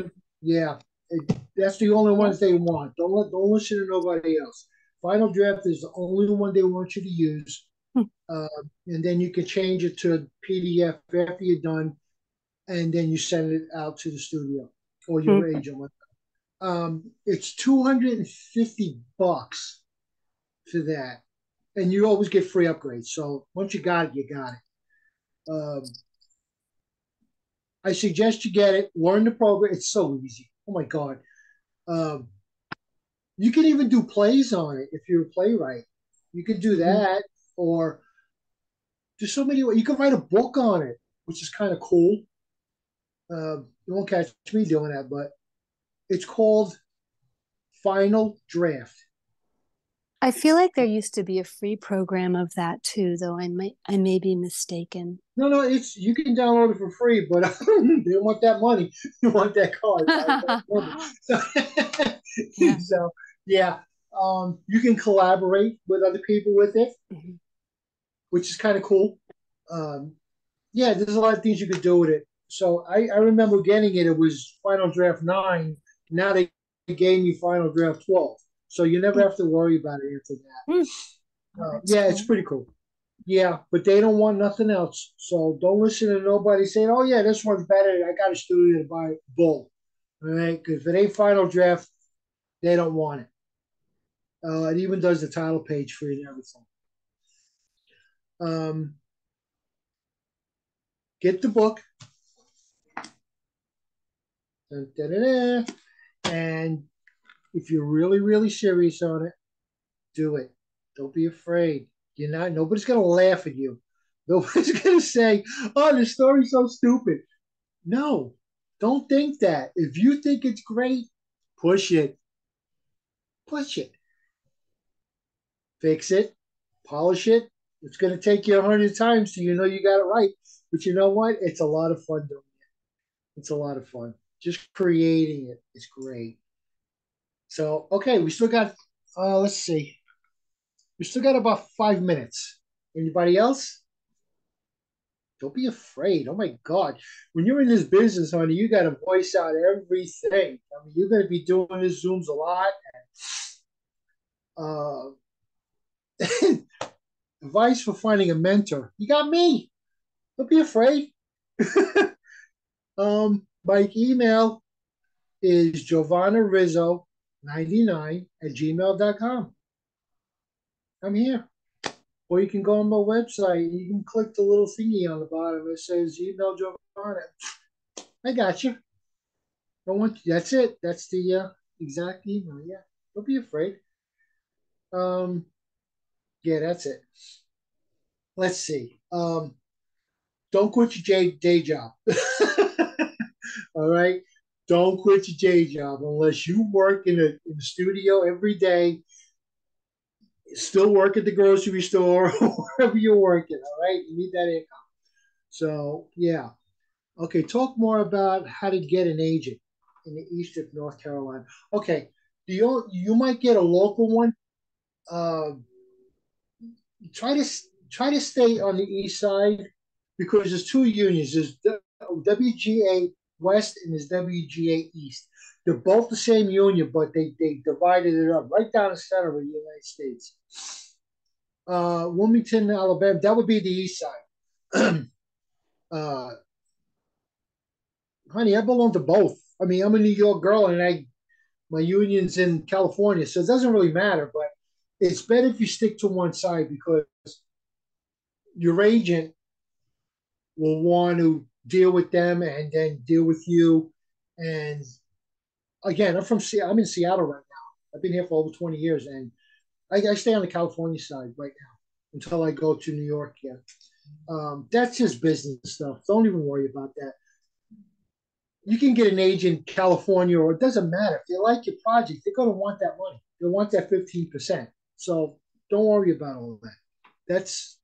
Yeah, it, that's the only ones they want. Don't let, don't listen to nobody else. Final draft is the only one they want you to use. Hmm. Uh, and then you can change it to a PDF after you're done, and then you send it out to the studio or your hmm. agent. Um, it's 250 bucks for that. And you always get free upgrades. So once you got it, you got it. Um, I suggest you get it, learn the program. It's so easy. Oh my God. Um, you can even do plays on it if you're a playwright. You can do mm-hmm. that, mm-hmm. or there's so many. You can write a book on it, which is kind of cool. Uh, you won't catch me doing that, but it's called Final Draft. I feel like there used to be a free program of that too, though I might I may be mistaken. No, no, it's you can download it for free, but (laughs) they don't want that money. (laughs) You want that card. (laughs) so, (laughs) yeah. so yeah, um, you can collaborate with other people with it, mm-hmm. which is kind of cool. Um, yeah, there's a lot of things you could do with it. So I, I remember getting it. It was Final Draft nine. Now they gave me Final Draft twelve, so you never have to worry about it after that. Mm. Uh, yeah, it's pretty cool. Yeah, but they don't want nothing else. So don't listen to nobody saying, "Oh yeah, this one's better." I got a studio to buy bull. All right, because if it ain't Final Draft, they don't want it. Uh, it even does the title page for you and everything. Um, get the book. And if you're really, really serious on it, do it. Don't be afraid. You're not. Nobody's gonna laugh at you. (laughs) Nobody's gonna say, "Oh, the story's so stupid." No, don't think that. If you think it's great, push it. Push it fix it, polish it. It's going to take you a hundred times so you know you got it right. But you know what? It's a lot of fun doing it. It's a lot of fun. Just creating it is great. So, okay, we still got, uh, let's see. We still got about five minutes. Anybody else? Don't be afraid. Oh my God. When you're in this business, honey, you got to voice out everything. I mean, you're going to be doing this Zooms a lot. And, uh, (laughs) advice for finding a mentor. You got me. don't be afraid. (laughs) um, my email is Jovana Rizzo 99 at gmail.com. I'm here. Or you can go on my website you can click the little thingy on the bottom. It says email Jovana. I got you. I want that's it. That's the uh, exact email. Yeah. Don't be afraid. Um yeah, that's it. Let's see. Um don't quit your day job. (laughs) All right. Don't quit your day job unless you work in a in the studio every day still work at the grocery store or (laughs) wherever you're working. All right, you need that income. So yeah, okay. Talk more about how to get an agent in the east of North Carolina. Okay, you you might get a local one. Uh, try to try to stay on the east side because there's two unions. There's WGA West and there's WGA East. They're both the same union, but they, they divided it up right down the center of the United States. Uh, Wilmington, Alabama, that would be the east side. (clears throat) uh, honey, I belong to both. I mean, I'm a New York girl and I my union's in California, so it doesn't really matter, but it's better if you stick to one side because your agent will want to deal with them and then deal with you and again, I'm from I'm in Seattle right now. I've been here for over 20 years, and I, I stay on the California side right now until I go to New York. Yeah, um, that's just business stuff. Don't even worry about that. You can get an agent in California, or it doesn't matter if they like your project. They're going to want that money. They want that 15 percent. So don't worry about all that. That's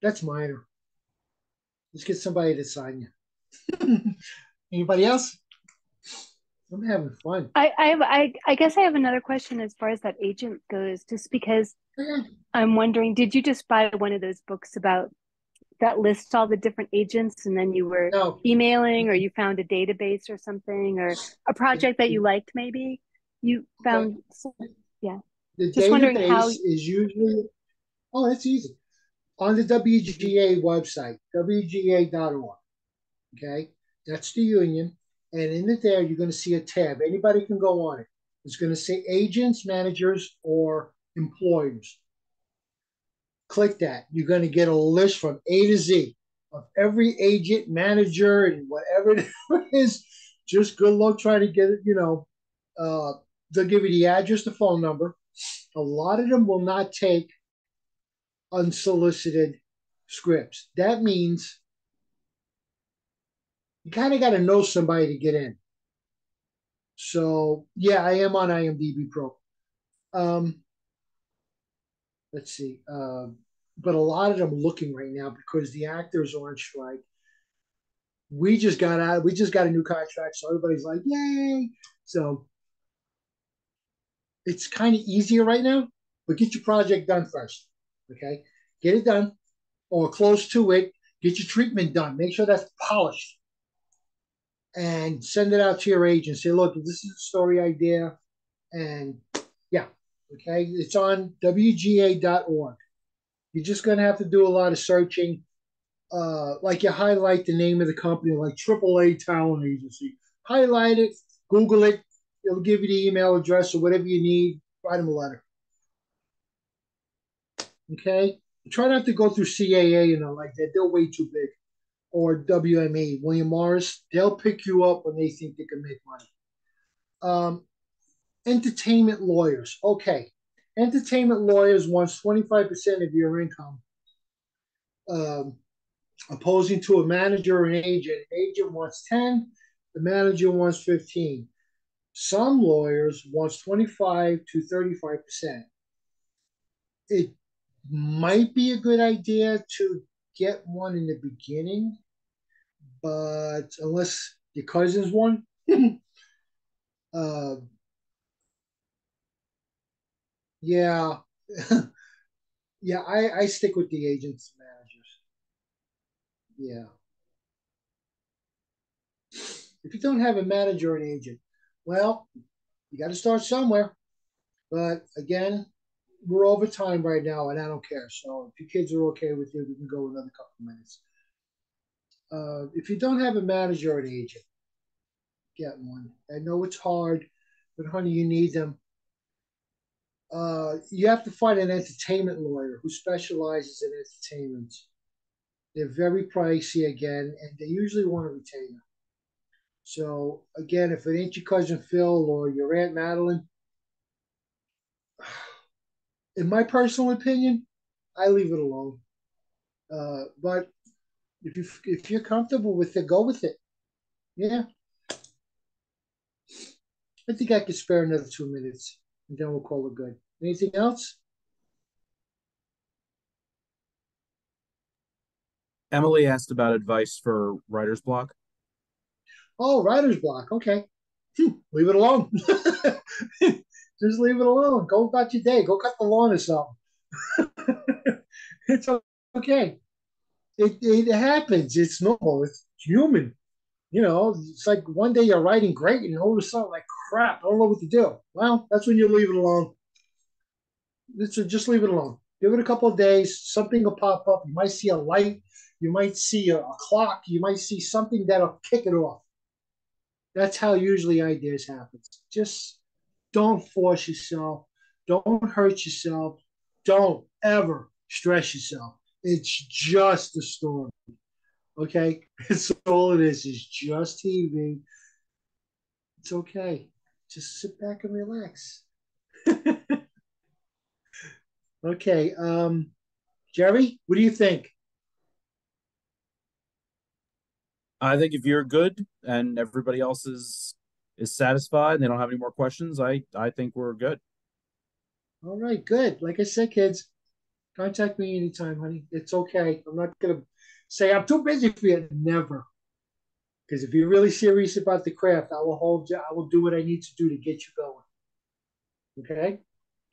that's minor. Let's get somebody to sign you. (laughs) Anybody else? I'm having fun. I, I have I, I guess I have another question as far as that agent goes, just because I'm wondering, did you just buy one of those books about that lists all the different agents and then you were no. emailing or you found a database or something or a project that you liked maybe? You found okay. yeah. The just wondering how is usually oh that's easy. On the WGA website, WGA.org. Okay. That's the union and in it there, you're going to see a tab. Anybody can go on it. It's going to say agents, managers, or employers. Click that. You're going to get a list from A to Z of every agent, manager, and whatever (laughs) it is. Just good luck trying to get it, you know. Uh, they'll give you the address, the phone number. A lot of them will not take unsolicited scripts. That means you kind of got to know somebody to get in. So yeah, I am on IMDb Pro. Um, let's see. Uh, but a lot of them looking right now because the actors are on strike. We just got out. We just got a new contract, so everybody's like, "Yay!" So it's kind of easier right now. But get your project done first. Okay, get it done or close to it. Get your treatment done. Make sure that's polished and send it out to your agent. Say, look, this is a story idea. And yeah, okay, it's on WGA.org. You're just going to have to do a lot of searching. Uh, like you highlight the name of the company, like AAA Talent Agency. Highlight it, Google it. It'll give you the email address or whatever you need. Write them a letter. Okay? Try not to go through CAA, you know, like that. They're way too big or WME, William Morris, they'll pick you up when they think they can make money. Um, entertainment lawyers. Okay. Entertainment lawyers wants 25% of your income, um, opposing to a manager or an agent. Agent wants 10, the manager wants 15. Some lawyers wants 25 to 35%. It might be a good idea to get one in the beginning but unless your cousins won, (laughs) uh, yeah, (laughs) yeah, I, I stick with the agents and managers. Yeah. If you don't have a manager or an agent, well, you got to start somewhere. But again, we're over time right now, and I don't care. So if your kids are okay with it, we can go another couple minutes. Uh, if you don't have a manager or an agent, get one. I know it's hard, but honey, you need them. Uh, you have to find an entertainment lawyer who specializes in entertainment. They're very pricey again, and they usually want a retainer. So again, if it ain't your cousin Phil or your aunt Madeline, (sighs) in my personal opinion, I leave it alone. Uh, but if you if you're comfortable with it, go with it. Yeah. I think I could spare another two minutes, and then we'll call it good. Anything else? Emily asked about advice for writer's block. Oh, writer's block. Okay. Leave it alone. (laughs) Just leave it alone. Go about your day. Go cut the lawn or something. (laughs) it's okay. It, it happens. It's normal. It's human. You know, it's like one day you're writing great and all of a sudden, like, crap, I don't know what to do. Well, that's when you leave it alone. It's, just leave it alone. Give it a couple of days. Something will pop up. You might see a light. You might see a, a clock. You might see something that'll kick it off. That's how usually ideas happen. Just don't force yourself. Don't hurt yourself. Don't ever stress yourself. It's just a story. Okay? (laughs) It's all it is, is just TV. It's okay. Just sit back and relax. (laughs) okay. Um, Jerry, what do you think? I think if you're good and everybody else is is satisfied and they don't have any more questions, I I think we're good. All right, good. Like I said, kids, contact me anytime, honey. It's okay. I'm not gonna say I'm too busy for you. Never. Because if you're really serious about the craft, I will hold you. I will do what I need to do to get you going. Okay.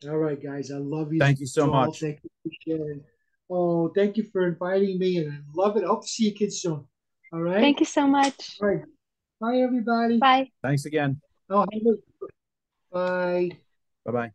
All right, guys. I love you. Thank you so much. Thank you for sharing. Oh, thank you for inviting me, and I love it. I hope to see you kids soon. All right. Thank you so much. All right. Bye, everybody. Bye. Thanks again. Oh, bye. Bye bye.